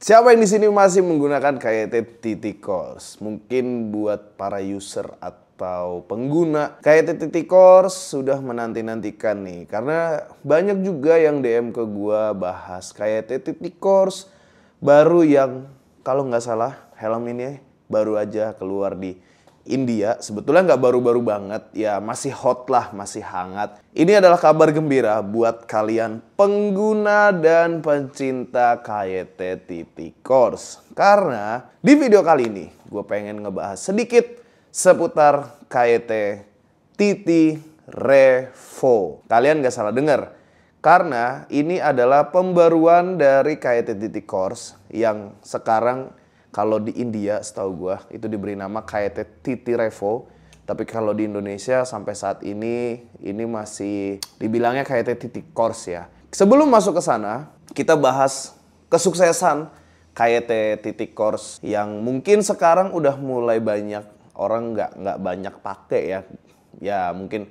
Siapa yang di sini masih menggunakan KYT Titikors? Mungkin buat para user atau pengguna KYT Titikors sudah menanti-nantikan nih karena banyak juga yang DM ke gua bahas KYT Titikors baru yang kalau nggak salah helm ini baru aja keluar di India sebetulnya nggak baru-baru banget. Ya masih hot lah masih hangat. Ini adalah kabar gembira buat kalian pengguna dan pencinta KYT TT Course. Karena di video kali ini gue pengen ngebahas sedikit seputar KYT TT Revo. Kalian nggak salah denger karena ini adalah pembaruan dari KYT TT Course yang sekarang kalau di India setahu gue itu diberi nama KYT Titi Revo. Tapi kalau di Indonesia sampai saat ini ini masih dibilangnya KYT Titi Course ya. Sebelum masuk ke sana, kita bahas kesuksesan KYT Titi Course yang mungkin sekarang udah mulai banyak orang nggak nggak banyak pakai ya. Ya mungkin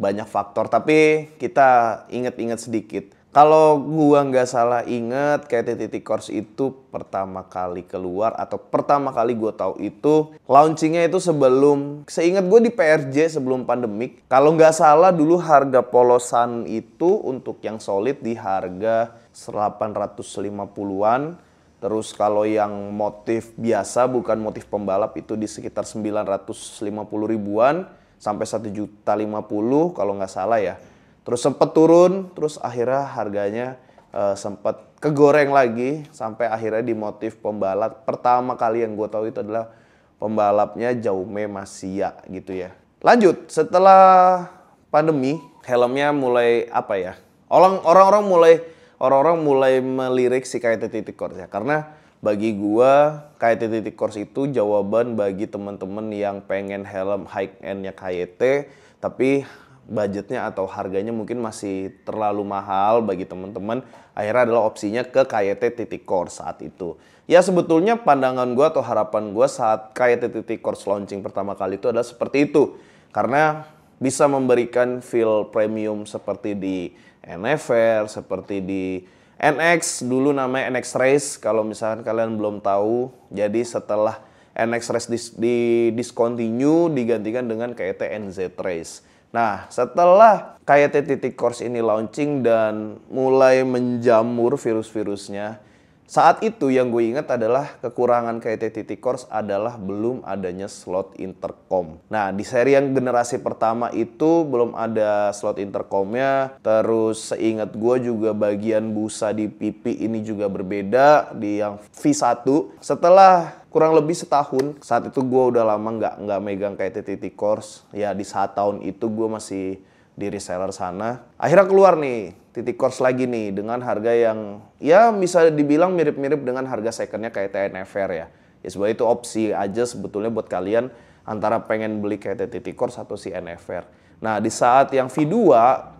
banyak faktor tapi kita inget-inget sedikit kalau gua nggak salah inget, kayak titik course itu pertama kali keluar atau pertama kali gua tahu itu launchingnya itu sebelum, seingat gue di PRJ sebelum pandemik. Kalau nggak salah dulu harga polosan itu untuk yang solid di harga 850-an. Terus kalau yang motif biasa bukan motif pembalap itu di sekitar 950 ribuan sampai 1 juta 50 kalau nggak salah ya. Terus sempat turun, terus akhirnya harganya uh, sempat kegoreng lagi sampai akhirnya di motif pembalap. Pertama kali yang gue tahu itu adalah pembalapnya Jaume Masia gitu ya. Lanjut, setelah pandemi, helmnya mulai apa ya? Orang-orang mulai orang-orang mulai melirik si KT titik course ya. Karena bagi gua KT titik course itu jawaban bagi teman-teman yang pengen helm high endnya KYT tapi budgetnya atau harganya mungkin masih terlalu mahal bagi teman-teman, akhirnya adalah opsinya ke KYT titik core saat itu. Ya sebetulnya pandangan gue atau harapan gue saat KYT titik core launching pertama kali itu adalah seperti itu. Karena bisa memberikan feel premium seperti di NFR, seperti di NX, dulu namanya NX Race kalau misalkan kalian belum tahu. Jadi setelah NX Race di, di discontinue digantikan dengan KYT NZ Race. Nah, setelah KYT titik course ini launching dan mulai menjamur virus-virusnya, saat itu yang gue ingat adalah kekurangan KYT titik course adalah belum adanya slot intercom. Nah, di seri yang generasi pertama itu belum ada slot intercomnya. Terus seingat gue juga bagian busa di pipi ini juga berbeda di yang V1. Setelah kurang lebih setahun saat itu gue udah lama nggak nggak megang kayak titik course ya di saat tahun itu gue masih di reseller sana. Akhirnya keluar nih titik course lagi nih dengan harga yang ya bisa dibilang mirip-mirip dengan harga secondnya kayak TNFR ya. Ya sebenarnya itu opsi aja sebetulnya buat kalian antara pengen beli kayak titik course atau si NFR Nah, di saat yang V2,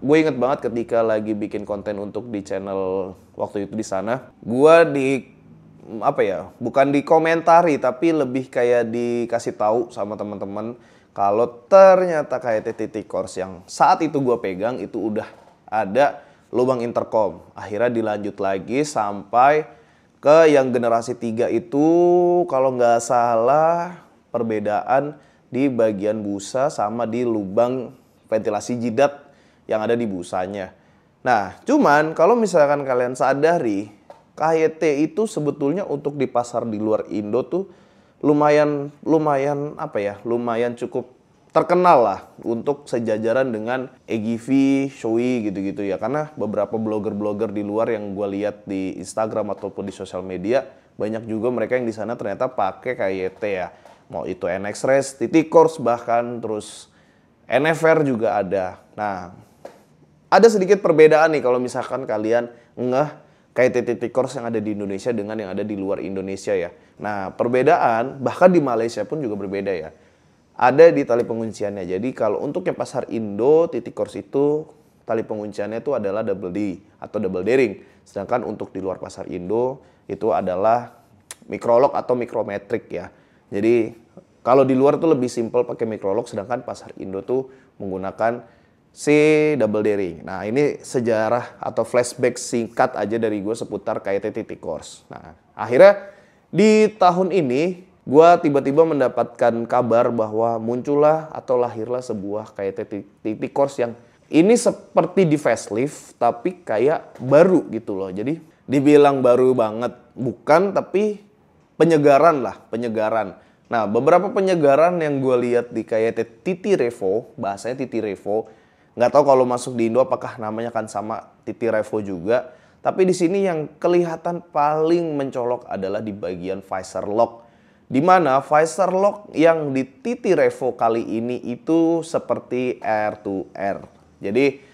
gue inget banget ketika lagi bikin konten untuk di channel waktu itu di sana, gue di apa ya bukan dikomentari tapi lebih kayak dikasih tahu sama teman-teman kalau ternyata kayak titik course yang saat itu gue pegang itu udah ada lubang intercom akhirnya dilanjut lagi sampai ke yang generasi 3 itu kalau nggak salah perbedaan di bagian busa sama di lubang ventilasi jidat yang ada di busanya. Nah, cuman kalau misalkan kalian sadari KYT itu sebetulnya untuk di pasar di luar Indo tuh lumayan lumayan apa ya lumayan cukup terkenal lah untuk sejajaran dengan EGV, Shoei gitu-gitu ya karena beberapa blogger-blogger di luar yang gue lihat di Instagram ataupun di sosial media banyak juga mereka yang di sana ternyata pakai KYT ya mau itu NX Race, titik course bahkan terus NFR juga ada. Nah ada sedikit perbedaan nih kalau misalkan kalian ngeh kayak titik course yang ada di Indonesia dengan yang ada di luar Indonesia ya. Nah, perbedaan bahkan di Malaysia pun juga berbeda ya. Ada di tali pengunciannya. Jadi kalau untuk yang pasar Indo, titik course itu tali pengunciannya itu adalah double D atau double daring. Sedangkan untuk di luar pasar Indo itu adalah microlock atau micrometric ya. Jadi kalau di luar tuh lebih simpel pakai microlock sedangkan pasar Indo tuh menggunakan si double daring. Nah ini sejarah atau flashback singkat aja dari gue seputar KIT Titik Course. Nah akhirnya di tahun ini gue tiba-tiba mendapatkan kabar bahwa muncullah atau lahirlah sebuah KIT Titik Course yang ini seperti di facelift tapi kayak baru gitu loh. Jadi dibilang baru banget bukan tapi penyegaran lah, penyegaran. Nah, beberapa penyegaran yang gue lihat di kayak Titi Revo, bahasanya Titi Revo, nggak tahu kalau masuk di Indo apakah namanya kan sama Titi Revo juga. Tapi di sini yang kelihatan paling mencolok adalah di bagian visor lock. Di mana visor lock yang di Titi Revo kali ini itu seperti air to air. Jadi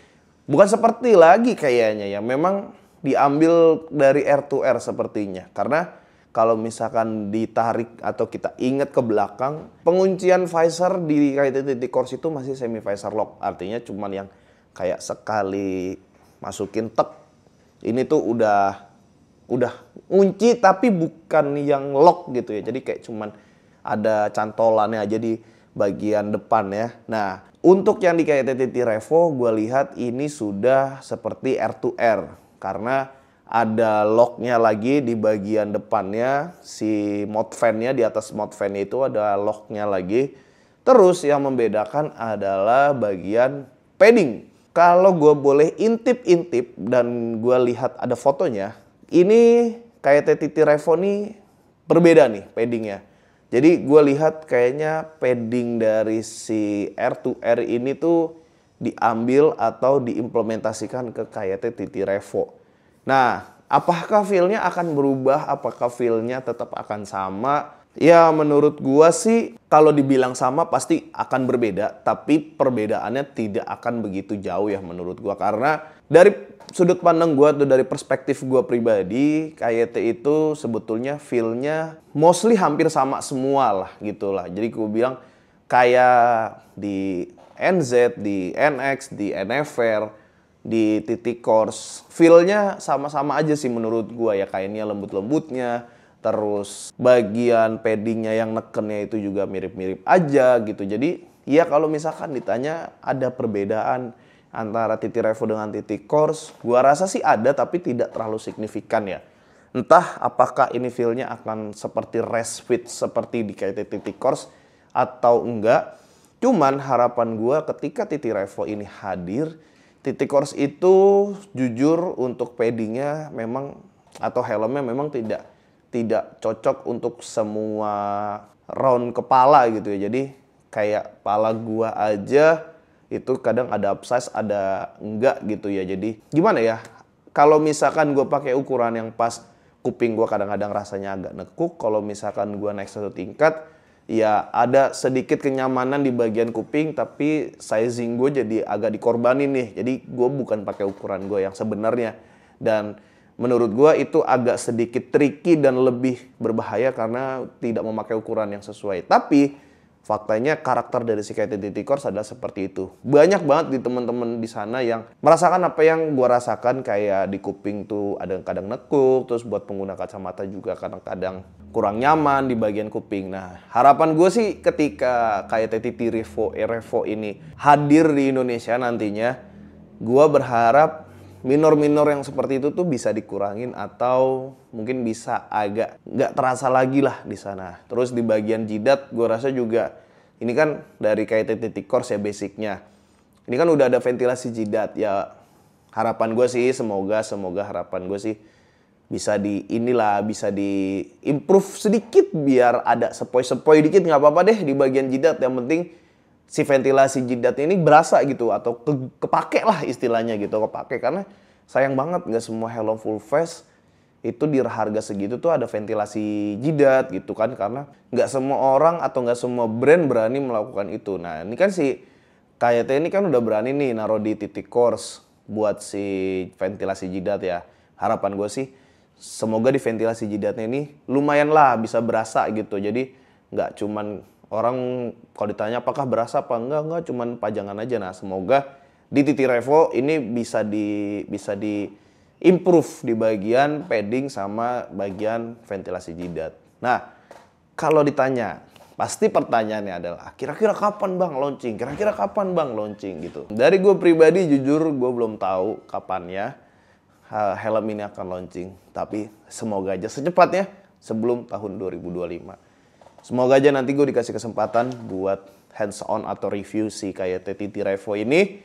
bukan seperti lagi kayaknya ya. Memang diambil dari air to air sepertinya. Karena kalau misalkan ditarik atau kita ingat ke belakang, penguncian visor di kayak titik course itu masih semi visor lock. Artinya cuman yang kayak sekali masukin tek, ini tuh udah udah kunci tapi bukan yang lock gitu ya. Jadi kayak cuman ada cantolannya aja di bagian depan ya. Nah, untuk yang di titik Revo, gue lihat ini sudah seperti R to R karena ada locknya lagi di bagian depannya. Si mod fan-nya di atas mod fan itu ada locknya lagi. Terus yang membedakan adalah bagian padding. Kalau gue boleh intip-intip dan gue lihat ada fotonya ini kayak TTT Revo nih berbeda nih paddingnya. Jadi gue lihat kayaknya padding dari si R2R ini tuh diambil atau diimplementasikan ke kayak TTT Revo Nah, apakah feel-nya akan berubah? Apakah feel-nya tetap akan sama? Ya menurut gua sih kalau dibilang sama pasti akan berbeda, tapi perbedaannya tidak akan begitu jauh ya menurut gua karena dari sudut pandang gua atau dari perspektif gua pribadi, KYT itu sebetulnya feel-nya mostly hampir sama semua lah gitu lah. Jadi gua bilang kayak di NZ, di NX, di NFR, di titik course. Feelnya sama-sama aja sih menurut gua ya kainnya lembut-lembutnya terus bagian paddingnya yang nekennya itu juga mirip-mirip aja gitu. Jadi ya kalau misalkan ditanya ada perbedaan antara titik revo dengan titik course? Gua rasa sih ada tapi tidak terlalu signifikan ya. Entah apakah ini feelnya akan seperti rest fit seperti di kayak titik course atau enggak. Cuman harapan gua ketika titik revo ini hadir titik course itu jujur untuk paddingnya memang atau helmnya memang tidak tidak cocok untuk semua round kepala gitu ya. Jadi kayak pala gua aja itu kadang ada upsize, ada enggak gitu ya. Jadi gimana ya? Kalau misalkan gua pakai ukuran yang pas kuping gua kadang-kadang rasanya agak nekuk, kalau misalkan gua naik satu tingkat ya ada sedikit kenyamanan di bagian kuping tapi sizing gue jadi agak dikorbanin nih. Jadi gue bukan pakai ukuran gue yang sebenarnya. Dan menurut gue itu agak sedikit tricky dan lebih berbahaya karena tidak memakai ukuran yang sesuai. Tapi faktanya karakter dari si KTT Course adalah seperti itu. Banyak banget di teman-teman di sana yang merasakan apa yang gue rasakan kayak di kuping tuh ada kadang nekuk, terus buat pengguna kacamata juga kadang-kadang kurang nyaman di bagian kuping. Nah, harapan gue sih ketika kayak TTT Revo, Revo ini hadir di Indonesia nantinya, gue berharap minor-minor yang seperti itu tuh bisa dikurangin atau mungkin bisa agak nggak terasa lagi lah di sana. Terus di bagian jidat gue rasa juga ini kan dari kayak titik course ya basicnya. Ini kan udah ada ventilasi jidat ya harapan gue sih semoga semoga harapan gue sih bisa di inilah bisa di improve sedikit biar ada sepoi-sepoi dikit nggak apa-apa deh di bagian jidat yang penting si ventilasi jidat ini berasa gitu atau ke, kepake lah istilahnya gitu kepake. Karena sayang banget nggak semua helm full face itu di harga segitu tuh ada ventilasi jidat gitu kan. Karena nggak semua orang atau nggak semua brand berani melakukan itu. Nah ini kan si KYT ini kan udah berani nih naruh di titik course buat si ventilasi jidat ya. Harapan gue sih semoga di ventilasi jidatnya ini lumayan lah bisa berasa gitu. Jadi nggak cuman orang kalau ditanya apakah berasa apa enggak enggak cuman pajangan aja nah semoga di Titi Revo ini bisa di bisa di improve di bagian padding sama bagian ventilasi jidat. Nah, kalau ditanya Pasti pertanyaannya adalah, kira-kira kapan bang launching? Kira-kira kapan bang launching gitu. Dari gue pribadi jujur gue belum tahu kapannya helm ini akan launching. Tapi semoga aja secepatnya sebelum tahun 2025. Semoga aja nanti gue dikasih kesempatan buat hands on atau review si KYT TT Revo ini.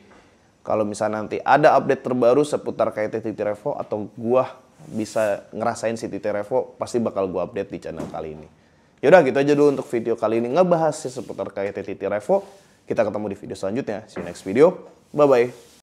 Kalau misalnya nanti ada update terbaru seputar KYT TT Revo atau gue bisa ngerasain si TT Revo, pasti bakal gue update di channel kali ini. Yaudah gitu aja dulu untuk video kali ini ngebahas seputar KYT TT Revo. Kita ketemu di video selanjutnya. See you next video. Bye-bye.